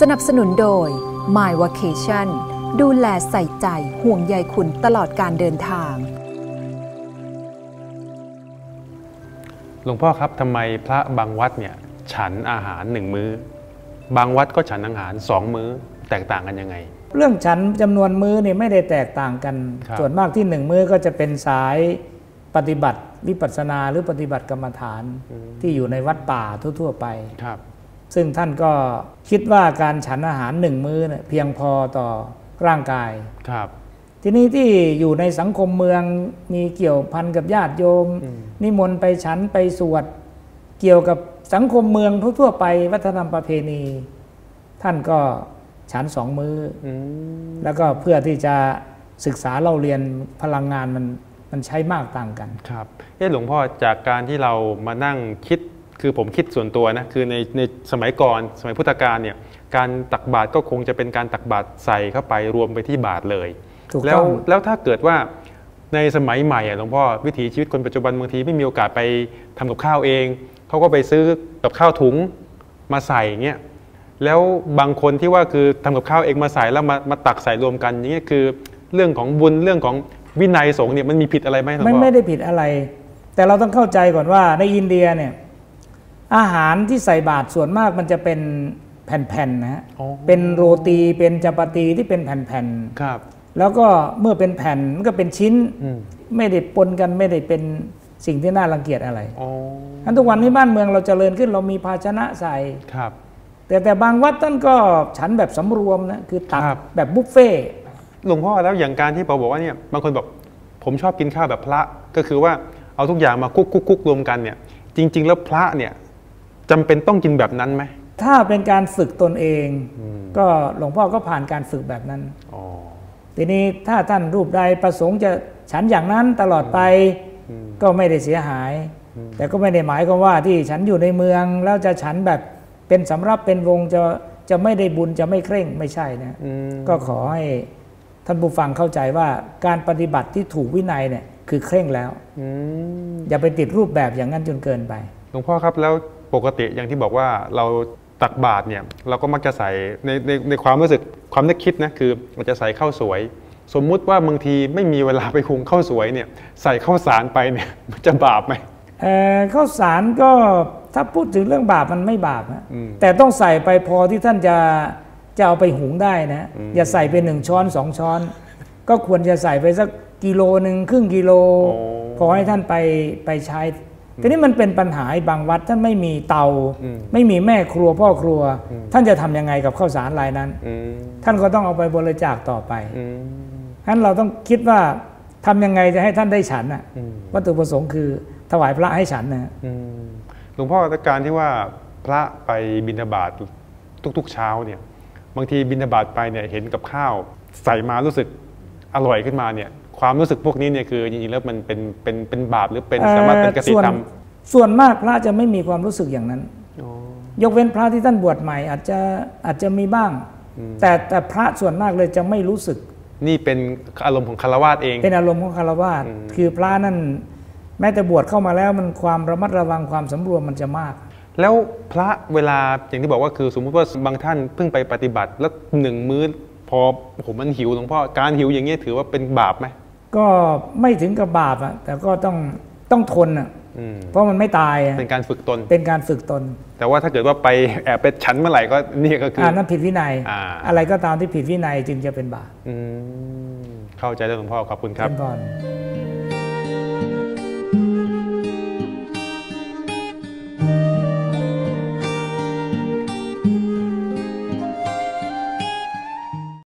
สนับสนุนโดย My Vacation ดูแลใส่ใจห่วงใยคุณตลอดการเดินทาง หลวงพ่อครับทำไมพระบางวัดเนี่ยฉันอาหารหนึ่งมื้อ บางวัดก็ฉันอาหารสองมื้อ แตกต่างกันยังไง เรื่องฉันจำนวนมื้อเนี่ยไม่ได้แตกต่างกันครับส่วนมากที่หนึ่งมื้อก็จะเป็นสายปฏิบัติวิปัสสนาหรือปฏิบัติกรรมฐานที่อยู่ในวัดป่าทั่ว ๆ ไปครับ ซึ่งท่านก็คิดว่าการฉันอาหารหนึ่งมื้อเนี่ยเพียงพอต่อร่างกายครับ ทีนี้ที่อยู่ในสังคมเมืองมีเกี่ยวพันกับญาติโยมอืมนิมนต์ไปฉันไปสวด เกี่ยวกับสังคมเมืองทั่วๆไปวัฒนธรรมประเพณี ท่านก็ฉันสองมือ้ออืมแล้วก็เพื่อที่จะศึกษาเราเรียนพลังงานมันมันใช้มากต่างกันครับเอ๊ะหลวงพ่อจากการที่เรามานั่งคิด คือผมคิดส่วนตัวนะคือในในสมัยก่อนสมัยพุทธกาลเนี่ยการตักบาตรก็คงจะเป็นการตักบาตรใส่เข้าไปรวมไปที่บาตรเลยถูกแล้ต้วองแล้วถ้าเกิดว่าในสมัยใหม่อะหลวงพ่อวิถีชีวิตคนปัจจุบันบางทีไม่มีโอกาสไปทำกับข้าวเองเขาก็ไปซื้อกับข้าวถุงมาใส่อย่างเงี้ยแล้วบางคนที่ว่าคือทำกับข้าวเองมาใส่แล้วมามาตักใส่รวมกันอย่างเงี้ยคือเรื่องของบุญเรื่องของวินัยสงฆ์เนี่ยมันมีผิดอะไรไหมหลวงไม่พ่อไม่ได้ผิดอะไร แต่เราต้องเข้าใจก่อนว่าในอินเดียเนี่ย อาหารที่ใส่บาตรส่วนมากมันจะเป็นแผ่นๆนะฮะอ๋อเป็นโรตีเป็นจัปาตีที่เป็นแผ่นครับๆแล้วก็เมื่อเป็นแผ่นมันก็เป็นชิ้นอืมไม่ได้ปนกันไม่ได้เป็นสิ่งที่น่ารังเกียจอะไรอ๋อทั้นทุกวันนี้บ้านเมืองเราเจริญขึ้นเรามีภาชนะใส่ครับ แต่แต่บางวัดท่านก็ฉันแบบสำรวมนะคือตักครับแบบบุฟเฟ่ต์หลวงพ่อแล้วอย่างการที่ปอบอกว่าเนี่ยบางคนบอกผมชอบกินข้าวแบบพระก็คือว่าเอาทุกอย่างมาคุกคุกคุกรวมกันเนี่ย จริง ๆ แล้วพระเนี่ย จำเป็นต้องกินแบบนั้นไหมถ้าเป็นการฝึกตนเองอืมก็หลวงพ่อก็ผ่านการฝึกแบบนั้นอ๋อทีนี้ถ้าท่านรูปใดประสงค์จะฉันอย่างนั้นตลอดไปอืมก็ไม่ได้เสียหาย แต่ก็ไม่ได้หมายความว่าที่ฉันอยู่ในเมืองแล้วจะฉันแบบเป็นสำรับเป็นวงจะจะไม่ได้บุญจะไม่เคร่งไม่ใช่นะอืมก็ขอให้ท่านผู้ฟังเข้าใจว่าการปฏิบัติที่ถูกวินัยเนี่ยคือเคร่งแล้วอืมอย่าไปติดรูปแบบอย่างนั้นจนเกินไปหลวงพ่อครับแล้ว ปกติอย่างที่บอกว่าเราตักบาตรเนี่ยเราก็มักจะใส่ในในในความรู้สึกความนึกคิดนะคือเราจะใส่ข้าวสวย สมมุติว่าบางทีไม่มีเวลาไปคุงข้าวสวยเนี่ยใส่ข้าวสารไปเนี่ยมันจะบาปไหมเอ่อข้าวสารก็ถ้าพูดถึงเรื่องบาปมันไม่บาปนะอืมแต่ต้องใส่ไปพอที่ท่านจะจะเอาไปหุงได้นะอย่าใส่ไปหนึ่งช้อนสองช้อน ก็ควรจะใส่ไปสักกิโลหนึ่งครึ่งกิโลโอ้พอให้ท่านไปไปใช้ ทีนี้มันเป็นปัญหาบางวัดท่านไม่มีเตาอืมไม่มีแม่ครัวพ่อครัว ท่านจะทำยังไงกับข้าวสารรายนั้นอืมท่านก็ต้องเอาไปบริจาคต่อไปอืมฉะนั้นเราต้องคิดว่าทำยังไงจะให้ท่านได้ฉันน่ะอืมวัตถุประสงค์คือถวายพระให้ฉันนะฮะอืมหลวงพ่อและการที่ว่าพระไปบิณฑบาตทุกๆเช้าเนี่ยบางทีบิณฑบาตไปเนี่ยเห็นกับข้าวใส่มารู้สึก อร่อยขึ้นมาเนี่ยความรู้สึกพวกนี้เนี่ยคือจริงๆแล้วมันเป็นเป็นเป็นบาปหรือเป็นสามารถเป็นกติส่วนธรรมส่วนมากพระจะไม่มีความรู้สึกอย่างนั้นอ๋อยกเว้นพระที่ท่านบวชใหม่ อาจจะอาจจะมีบ้าง แต่แต่พระส่วนมากเลยจะไม่รู้สึก นี่เป็นอารมณ์ของคารวาสเอง เป็นอารมณ์ของคารวาสคือพระนั่นแม้แต่บวชเข้ามาแล้วมันความระมัดระวังความสำรวมมันจะมาก แล้วพระเวลาอย่างที่บอกว่าคือสมมุติว่าบางท่านเพิ่งไปปฏิบัติแล้วหนึ่งมื้อ พอโอ้โหมันหิวหลวงพ่อการหิวอย่างเงี้ยถือว่าเป็นบาปไหมก็ไม่ถึงกับบาปอะแต่ก็ต้องต้องทนอะอืมเพราะมันไม่ตายอะเป็นการฝึกตนเป็นการฝึกตน แต่ว่าถ้าเกิดว่าไปแอบไปฉันเมื่อไหร่ก็นี่ก็คืออ่าอนั้นผิดวินัยอ่าอะไรก็ตามที่ผิดวินัยจึงจะเป็นบาปอืมเข้าใจแล้วหลวงพ่อขอบคุณครับเป็นพร